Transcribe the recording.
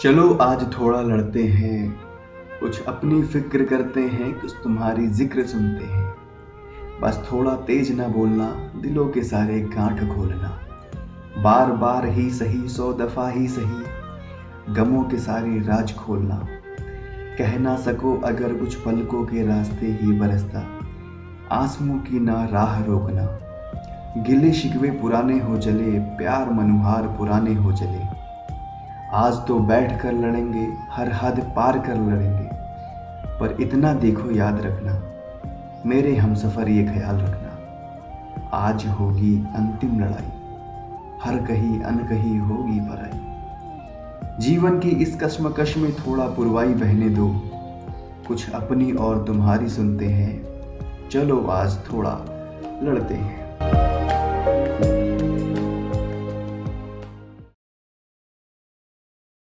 चलो आज थोड़ा लड़ते हैं। कुछ अपनी फ़िक्र करते हैं, कुछ तुम्हारी ज़िक्र सुनते हैं। बस थोड़ा तेज ना बोलना, दिलों के सारे गांठ खोलना। बार बार ही सही, सौ दफ़ा ही सही, गमों के सारे राज खोलना। कह ना सको अगर कुछ पलकों के रास्ते ही बरसता आंसुओं की ना राह रोकना। गिले शिकवे पुराने हो चले, प्यार मनुहार पुराने हो चले। आज तो बैठ कर लड़ेंगे, हर हद पार कर लड़ेंगे। पर इतना देखो याद रखना, मेरे हम सफ़र ये ख्याल रखना, आज होगी अंतिम लड़ाई, हर कहीं अनकही होगी पराई जीवन की इस कश्मकश में थोड़ा पुरवाई बहने दो, कुछ अपनी और तुम्हारी सुनते हैं, चलो आज थोड़ा लड़ते हैं।